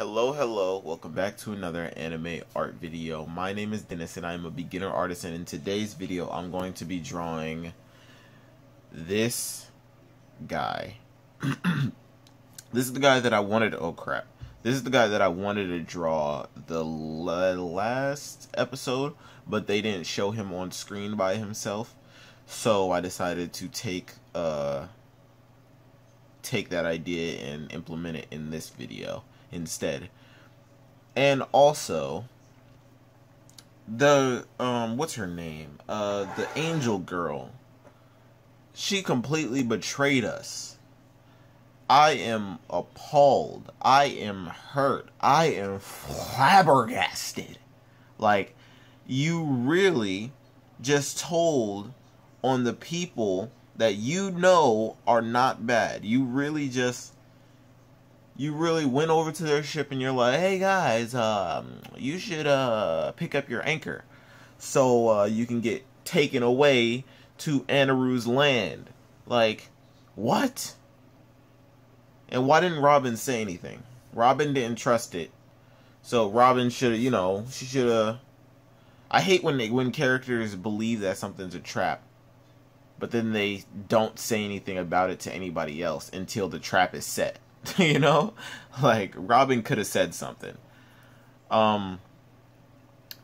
Hello, hello, welcome back to another anime art video. My name is Dennis and I am a beginner artist and in today's video I'm going to be drawing this guy. this is the guy that I wanted, oh crap. This is the guy that I wanted to draw the last episode, but they didn't show him on screen by himself. So I decided to take uh take that idea and implement it in this video instead. And also the um what's her name? Uh the angel girl. She completely betrayed us. I am appalled. I am hurt. I am flabbergasted. Like you really just told on the people that you know are not bad. You really just you really went over to their ship and you're like, hey guys, um, you should uh, pick up your anchor so uh, you can get taken away to Eneru's land. Like, what? And why didn't Robin say anything? Robin didn't trust it. So Robin should have, you know, she should have. I hate when they, when characters believe that something's a trap, but then they don't say anything about it to anybody else until the trap is set. you know? Like Robin could have said something. Um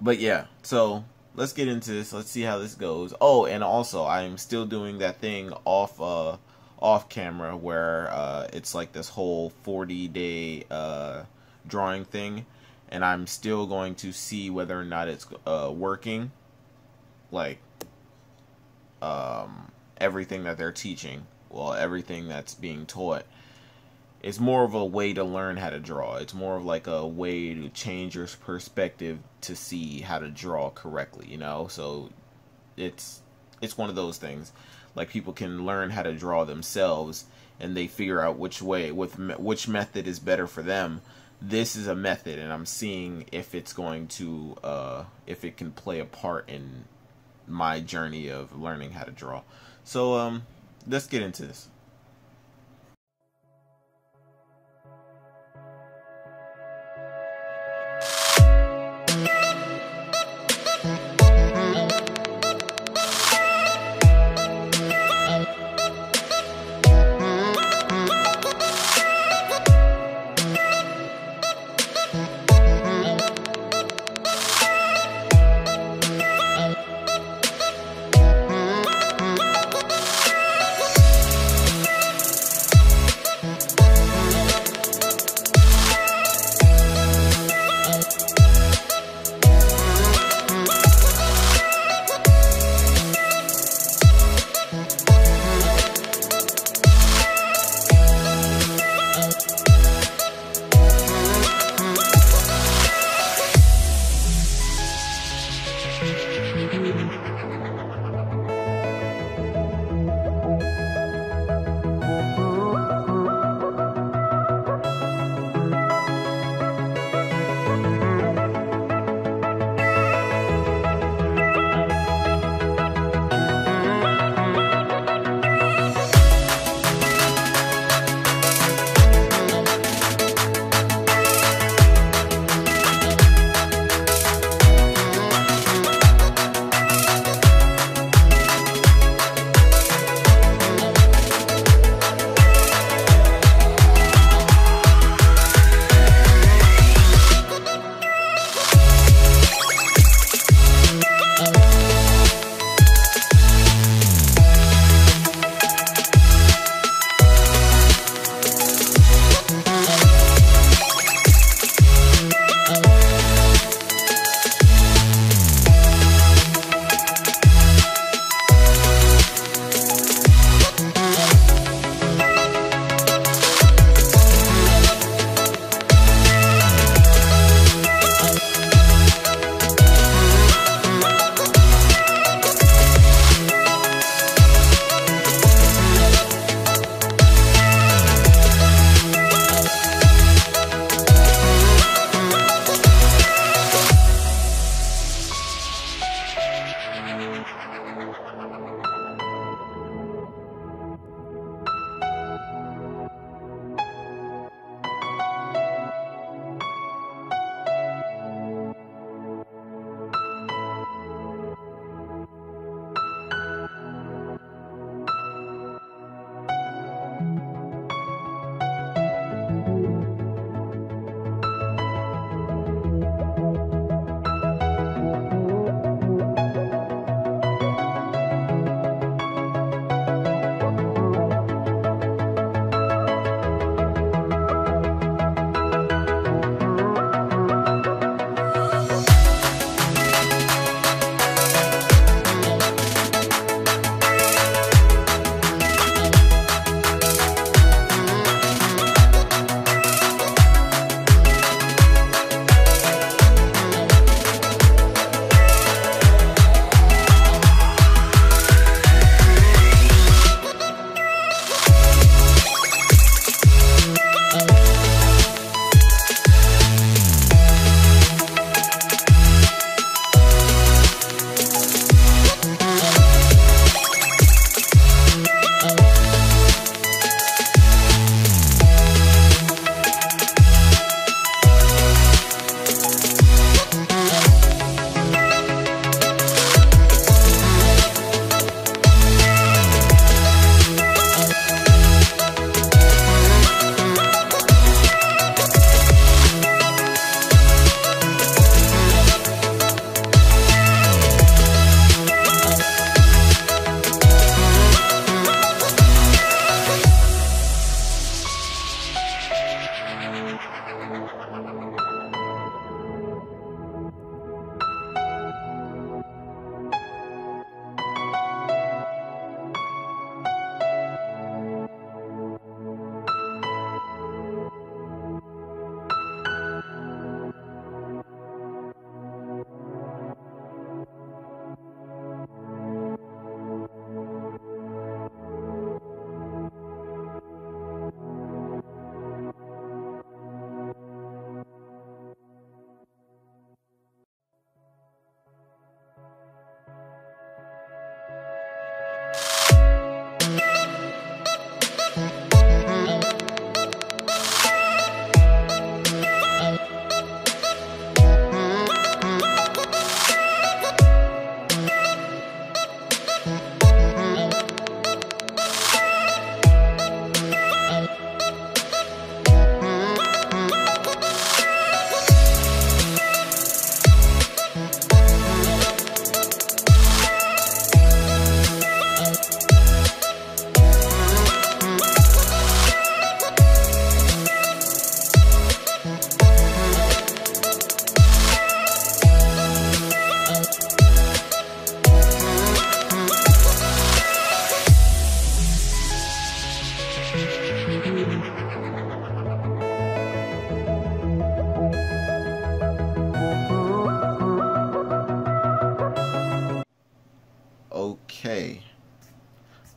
but yeah, so let's get into this. Let's see how this goes. Oh, and also I'm still doing that thing off uh off camera where uh it's like this whole 40 day uh drawing thing and I'm still going to see whether or not it's uh working like um everything that they're teaching, well everything that's being taught it's more of a way to learn how to draw. It's more of like a way to change your perspective to see how to draw correctly, you know? So it's it's one of those things. Like people can learn how to draw themselves and they figure out which way with which method is better for them. This is a method and I'm seeing if it's going to uh if it can play a part in my journey of learning how to draw. So um let's get into this.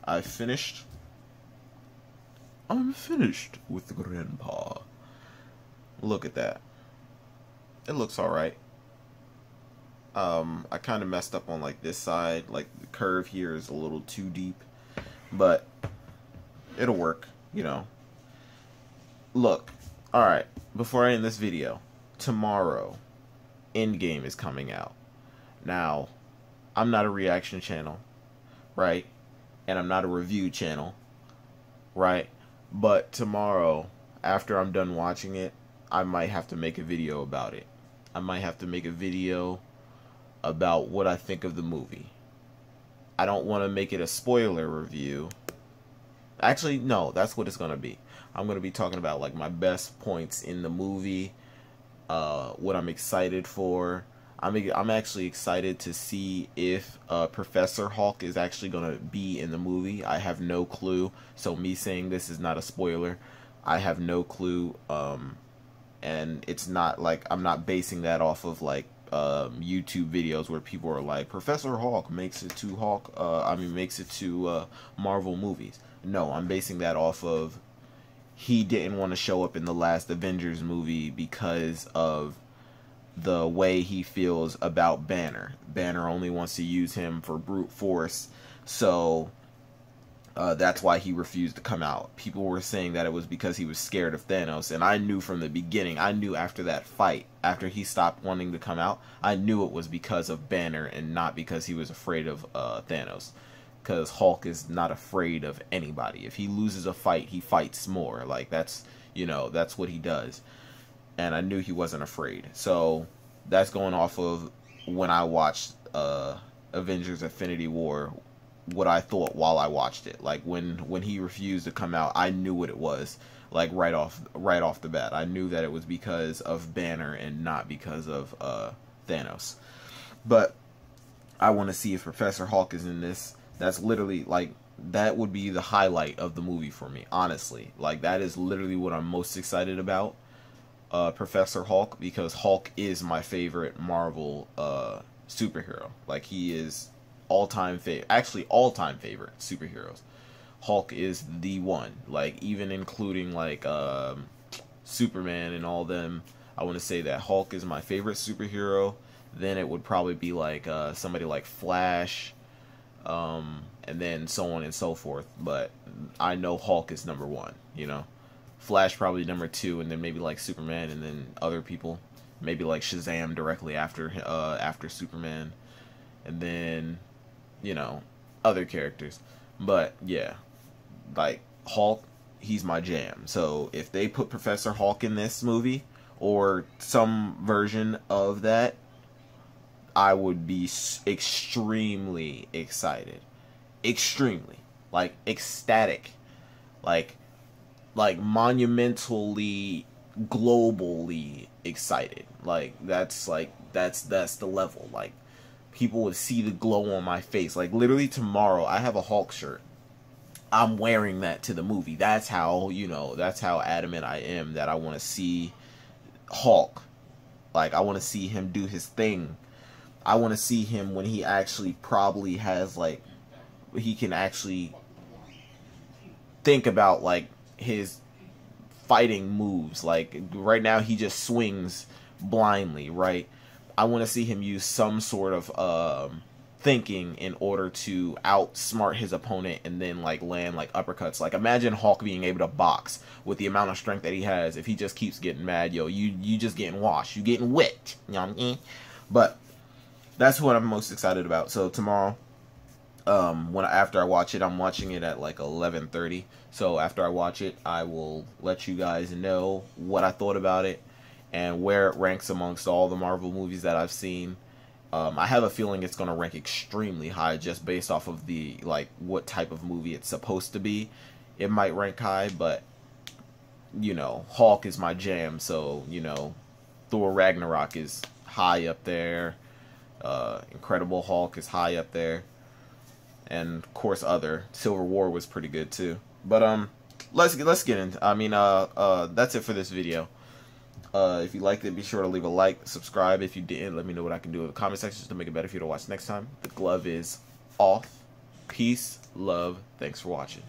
I finished. I'm finished with Grandpa. Look at that. It looks alright. Um, I kind of messed up on like this side. Like the curve here is a little too deep. But it'll work, you know. Look, alright, before I end this video, tomorrow, Endgame is coming out. Now, I'm not a reaction channel, right? And I'm not a review channel, right? But tomorrow, after I'm done watching it, I might have to make a video about it. I might have to make a video about what I think of the movie. I don't want to make it a spoiler review. Actually, no, that's what it's going to be. I'm going to be talking about like my best points in the movie, uh, what I'm excited for. I'm I'm actually excited to see if uh, Professor Hulk is actually going to be in the movie. I have no clue. So me saying this is not a spoiler. I have no clue. Um, and it's not like I'm not basing that off of like um, YouTube videos where people are like, Professor Hulk makes it to Hulk, uh, I mean, makes it to uh, Marvel movies. No, I'm basing that off of he didn't want to show up in the last Avengers movie because of the way he feels about Banner. Banner only wants to use him for brute force, so uh, that's why he refused to come out. People were saying that it was because he was scared of Thanos, and I knew from the beginning, I knew after that fight, after he stopped wanting to come out, I knew it was because of Banner and not because he was afraid of uh, Thanos. Because Hulk is not afraid of anybody. If he loses a fight, he fights more. Like, that's, you know, that's what he does. And I knew he wasn't afraid. So, that's going off of when I watched uh, Avengers Infinity War what I thought while I watched it. Like when when he refused to come out, I knew what it was. Like right off right off the bat, I knew that it was because of Banner and not because of uh, Thanos. But I want to see if Professor Hulk is in this. That's literally like that would be the highlight of the movie for me. Honestly, like that is literally what I'm most excited about. Uh, Professor Hulk because Hulk is my favorite Marvel uh, superhero. Like he is all time favorite, actually all time favorite superheroes. Hulk is the one, like even including like um, Superman and all them. I want to say that Hulk is my favorite superhero. Then it would probably be like uh, somebody like Flash, um, and then so on and so forth. But I know Hulk is number one. You know, Flash probably number two, and then maybe like Superman, and then other people. Maybe like Shazam directly after uh, after Superman, and then you know, other characters. But yeah, like Hulk, he's my jam. So if they put Professor Hulk in this movie or some version of that, I would be extremely excited. Extremely. Like ecstatic. Like like monumentally globally excited. Like that's like that's that's the level. Like people would see the glow on my face. Like literally tomorrow, I have a Hulk shirt. I'm wearing that to the movie. That's how, you know, that's how adamant I am that I want to see Hulk. Like I want to see him do his thing. I want to see him when he actually probably has like he can actually think about like his fighting moves. Like right now he just swings blindly, right? I want to see him use some sort of um, thinking in order to outsmart his opponent and then like land like uppercuts. Like imagine Hulk being able to box with the amount of strength that he has. If he just keeps getting mad, yo, you you just getting washed, you getting wet. You know what I mean? But that's what I'm most excited about. So tomorrow, um, when after I watch it, I'm watching it at like 11:30. So after I watch it, I will let you guys know what I thought about it and where it ranks amongst all the Marvel movies that I've seen. Um, I have a feeling it's going to rank extremely high just based off of the like what type of movie it's supposed to be. It might rank high, but you know, Hulk is my jam, so you know, Thor Ragnarok is high up there. Uh, Incredible Hulk is high up there, and of course, other Civil War was pretty good too. But um, let's let's get into. I mean, uh, uh, that's it for this video. Uh, if you liked it, be sure to leave a like, subscribe. If you didn't, let me know what I can do in the comment section to make it better for you to watch next time. The glove is off. Peace, love. Thanks for watching.